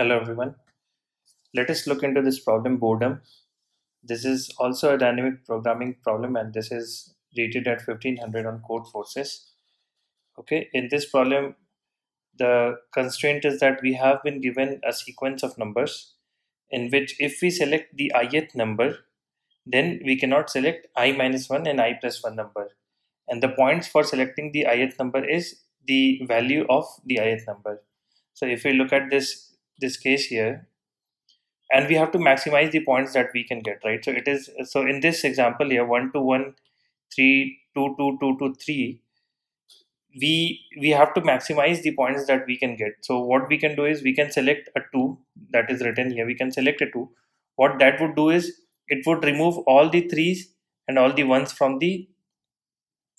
Hello everyone. Let us look into this problem boredom. This is also a dynamic programming problem and this is rated at 1500 on Codeforces. Okay, in this problem, the constraint is that we have been given a sequence of numbers in which if we select the ith number, then we cannot select i minus 1 and i plus 1 number. And the points for selecting the ith number is the value of the ith number. So if we look at this this case here and we have to maximize the points that we can get right? So it is so in this example here 1 to 1 3 2 2 2 to 3 we we have to maximize the points that we can get. So what we can do is we can select a 2 that is written here. We can select a 2 what that would do is it would remove all the threes and all the ones from the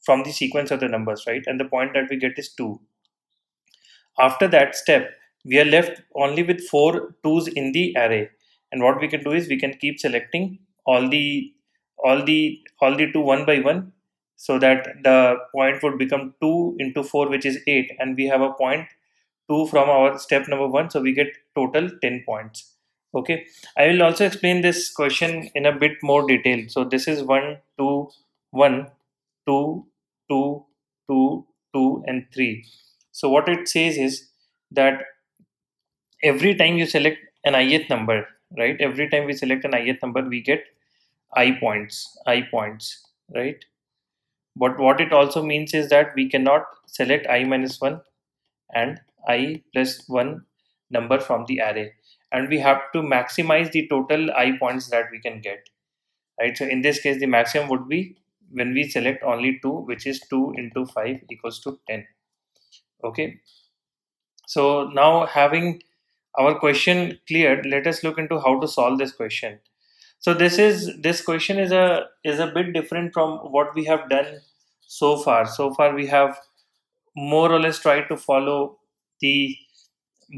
from the sequence of the numbers right? And the point that we get is 2 after that step we are left only with four twos in the array. And what we can do is we can keep selecting all the all the all the two one by one so that the point would become 2 into 4 which is 8 and we have a point 2 from our step number 1 so we get total 10 points. Okay. I will also explain this question in a bit more detail. So this is 1 2 1 2 2 2 2 and 3 so what it says is that every time you select an ith number, right? Every time we select an ith number, we get i points, i points, right? But what it also means is that we cannot select i minus 1 and i plus 1 number from the array. And we have to maximize the total i points that we can get, right? So in this case, the maximum would be when we select only 2, which is 2 into 5 equals to 10. Okay. So now having our question cleared let us look into how to solve this question. So this is this question is a is a bit different from what we have done so far. So far we have more or less tried to follow the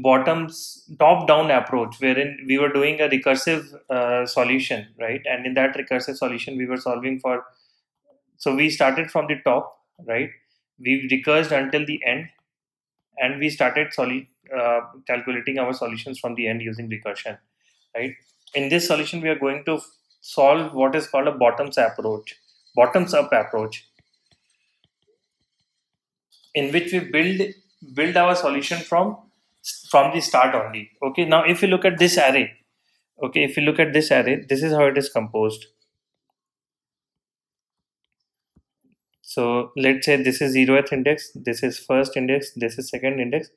bottoms top down approach wherein we were doing a recursive uh, solution right? And in that recursive solution we were solving for so we started from the top right? We recursed until the end and we started solid uh, calculating our solutions from the end using recursion right? In this solution we are going to solve what is called a bottoms approach bottoms up approach in which we build build our solution from from the start only. Okay now if you look at this array okay if you look at this array this is how it is composed so let's say this is zeroth index this is first index this is second index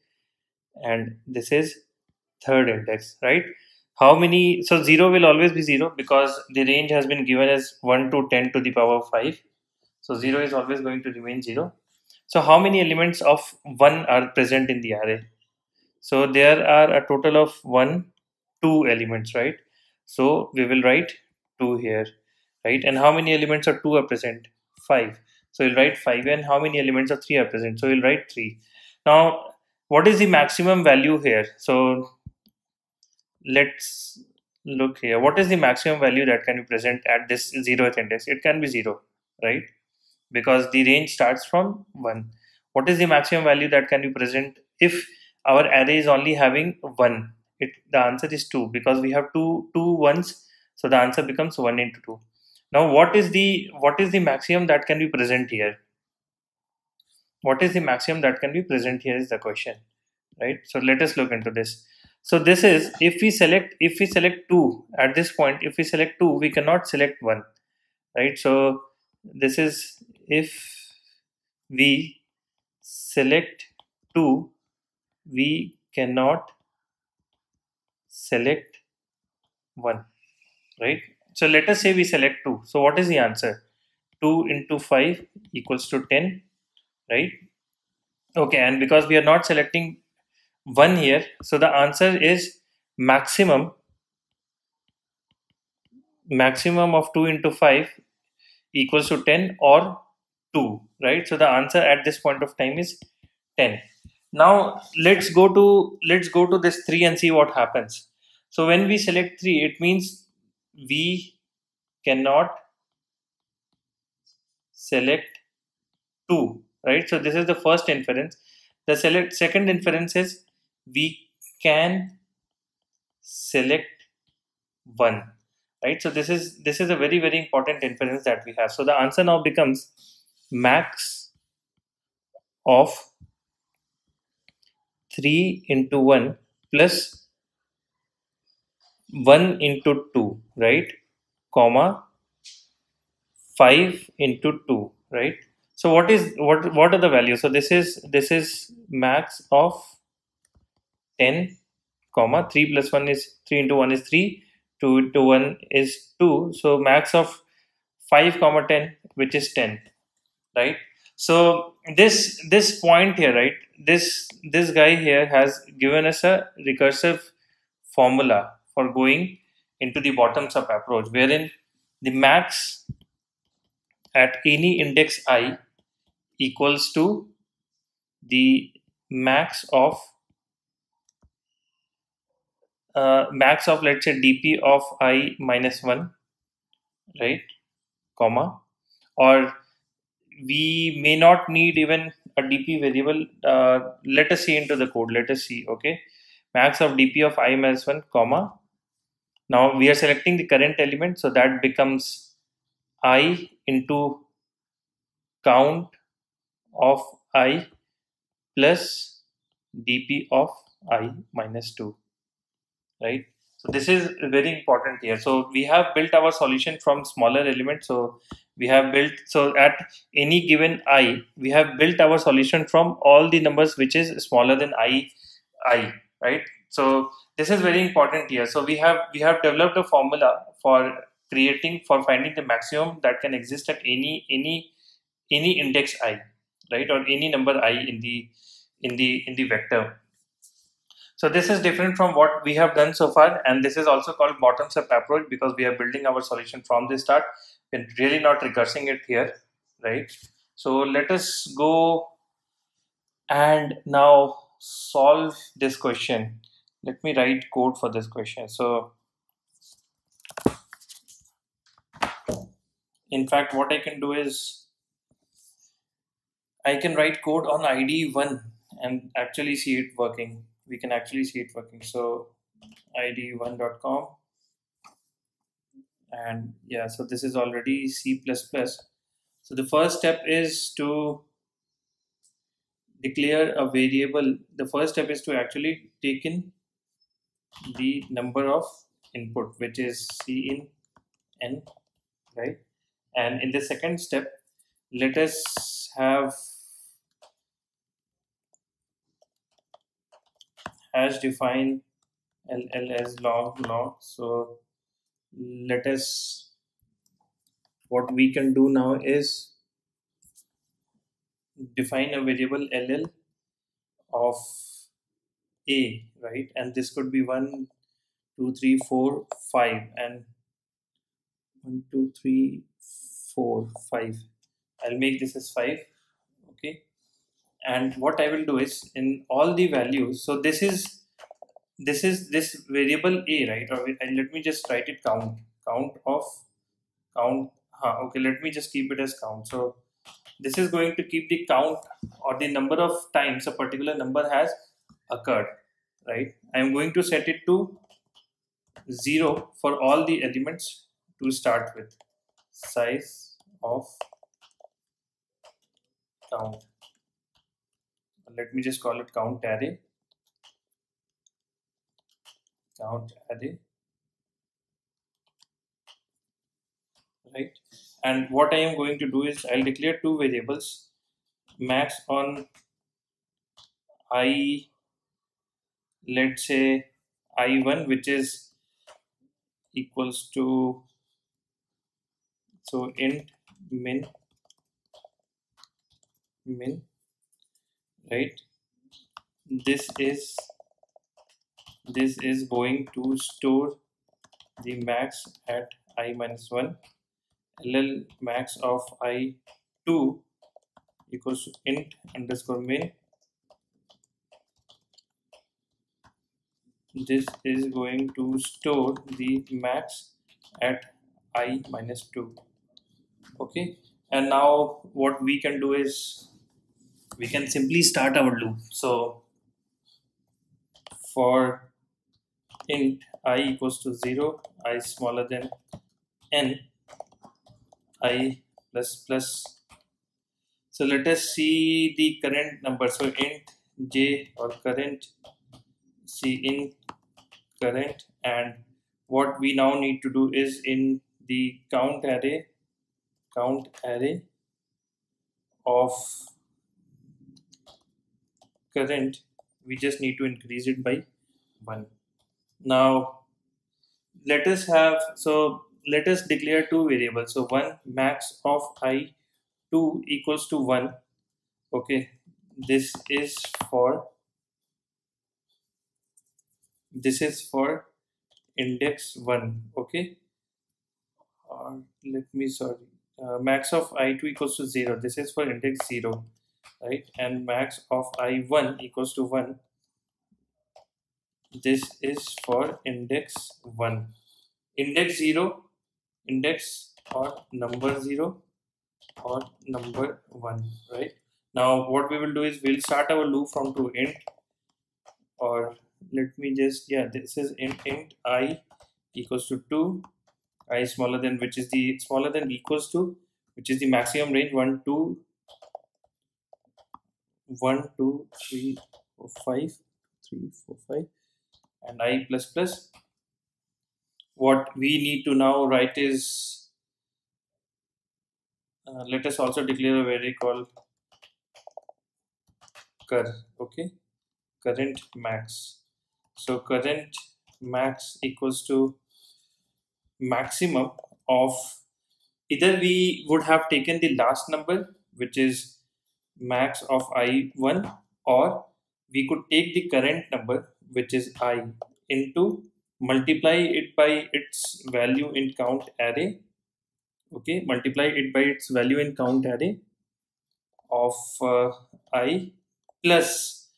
and this is third index right? How many so 0 will always be 0 because the range has been given as 1 to 10 to the power 5 so 0 is always going to remain 0 so how many elements of 1 are present in the array? So there are a total of 1 2 elements right? So we will write 2 here right? And how many elements of 2 are present? 5 so we'll write 5 and how many elements of 3 are present? So we'll write 3 now what is the maximum value here? So let's look here. What is the maximum value that can be present at this zeroth index? It can be zero right? Because the range starts from one. What is the maximum value that can be present if our array is only having one? It the answer is two because we have two two ones. So the answer becomes one into two now what is the what is the maximum that can be present here? What is the maximum that can be present here is the question right? So let us look into this. So this is if we select if we select 2 at this point if we select 2 we cannot select 1 right? So this is if we select 2 we cannot select 1 right so let us say we select 2 so what is the answer? 2 into 5 equals to 10 right? Okay and because we are not selecting one here so the answer is maximum maximum of 2 into 5 equals to 10 or 2 right? So the answer at this point of time is 10 now let's go to let's go to this 3 and see what happens. So when we select 3 it means we cannot select 2 right? So this is the first inference. The select second inference is we can select 1 right so this is this is a very very important inference that we have so the answer now becomes max of 3 into 1 plus 1 into 2 right? Comma 5 into 2 right? So what is what what are the values? So this is this is max of 10 comma 3 plus 1 is 3 into 1 is 3 2 into 1 is 2 so max of 5 comma 10 which is 10 right? So this this point here right? This this guy here has given us a recursive formula for going into the bottoms up approach wherein the max at any index i equals to the max of uh, max of let's say dp of i minus 1 right comma or we may not need even a dp variable uh, let us see into the code. Let us see okay max of dp of i minus 1 comma now we are selecting the current element, so that becomes i into count of i plus dp of i minus 2 right? So this is very important here. So we have built our solution from smaller elements so we have built so at any given i we have built our solution from all the numbers which is smaller than i i right so this is very important here. So we have we have developed a formula for creating for finding the maximum that can exist at any any any index i right? Or any number i in the in the in the vector. So this is different from what we have done so far. And this is also called bottoms up approach because we are building our solution from the start. And really not recursing it here right? So let us go and now solve this question let me write code for this question. So in fact what I can do is I can write code on Ideone and actually see it working. We can actually see it working. So ideone.com and yeah so this is already C++ so the first step is to declare a variable. The first step is to actually take in the number of input which is c in n right? And in the second step let us have hash define ll as long long so let us what we can do now is define a variable ll of a right? And this could be one two three four five. And one two three four five. I'll make this as five okay? And what I will do is in all the values so this is this is this variable a right? Or and let me just write it count. Count of count huh, okay let me just keep it as count. So this is going to keep the count or the number of times a particular number has occurred right? I am going to set it to 0 for all the elements to start with. Size of count let me just call it count array. Count array. Right? And what I am going to do is I'll declare two variables max on i let's say i1 which is equals to so int min min right? This is this is going to store the max at i minus 1 ll max of i2 equals to int underscore min this is going to store the max at i minus 2 okay? And now what we can do is we can simply start our loop. So for int i equals to 0 i smaller than n i plus plus. So let us see the current number. So int j or current see in current and what we now need to do is in the count array count array of current we just need to increase it by 1 now let us have so let us declare two variables. So one max of i 2 equals to 1 okay this is for this is for index 1 okay? Or let me sorry. Uh, max of i2 equals to 0 this is for index 0 right? And max of i1 equals to 1 this is for index 1 index 0 index or number 0 or number 1 right? Now what we will do is we'll start our loop from to int or let me just yeah this is int int i equals to 2 i smaller than which is the smaller than equals to which is the maximum range 1 2 1 2 3 4 5 3 4 5 and i plus plus. What we need to now write is uh, let us also declare a variable called cur okay? Current max so current max equals to maximum of either we would have taken the last number which is max of i1 or we could take the current number which is i into multiply it by its value in count array. Okay multiply it by its value in count array of uh, i plus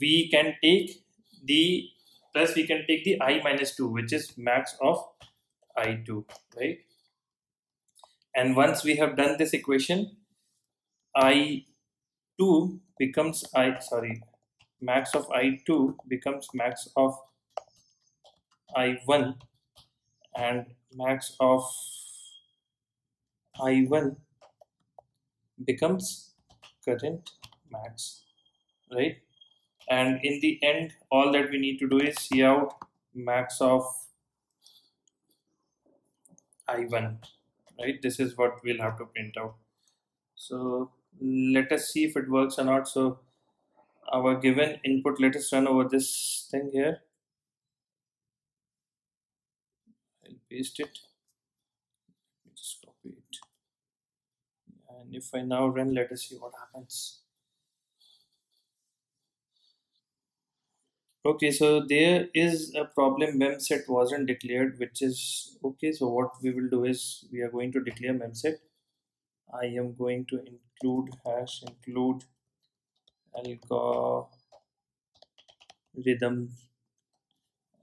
we can take the plus we can take the i minus 2 which is max of i2 right? And once we have done this equation i2 becomes i sorry max of i2 becomes max of i1 and max of i1 becomes current max right and in the end all that we need to do is see out max of i1 right? This is what we'll have to print out. So let us see if it works or not. So our given input let us run over this thing here. I'll paste it. Just copy it. And if I now run let us see what happens okay so there is a problem memset wasn't declared which is okay so what we will do is we are going to declare memset. I am going to include hash include algorithm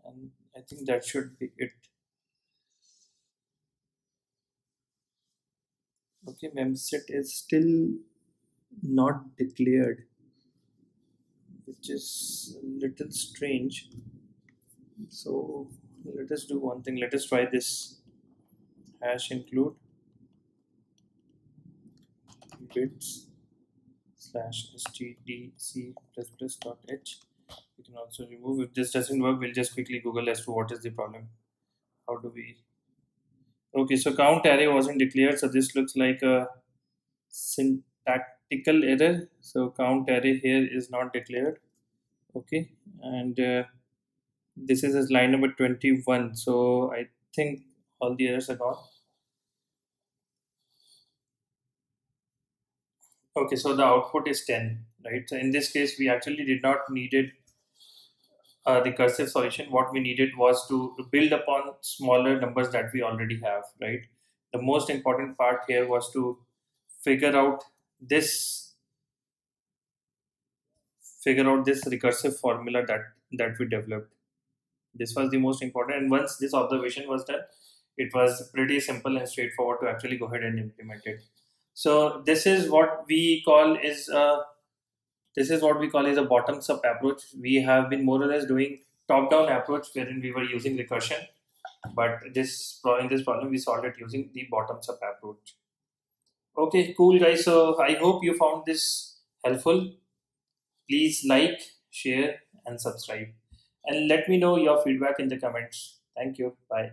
and I think that should be it. Okay memset is still not declared which is a little strange. So let us do one thing. Let us try this hash include bits slash stdc++ plus dot h. We can also remove. If this doesn't work we'll just quickly google as to what is the problem. How do we? Okay so count array wasn't declared so this looks like a syntactical error so count array here is not declared okay and uh, this is line number 21 so i think all the errors are gone Okay, so the output is 10, right? So in this case, we actually did not needed a recursive solution. What we needed was to build upon smaller numbers that we already have, right? The most important part here was to figure out this figure out this recursive formula that that we developed this was the most important and once this observation was done it was pretty simple and straightforward to actually go ahead and implement it so this is what we call is a, this is what we call is a bottoms up approach. We have been more or less doing top-down approach wherein we were using recursion, but this in this problem we solved it using the bottoms-up approach. Okay, cool guys. So I hope you found this helpful. Please like, share, and subscribe, and let me know your feedback in the comments. Thank you. Bye.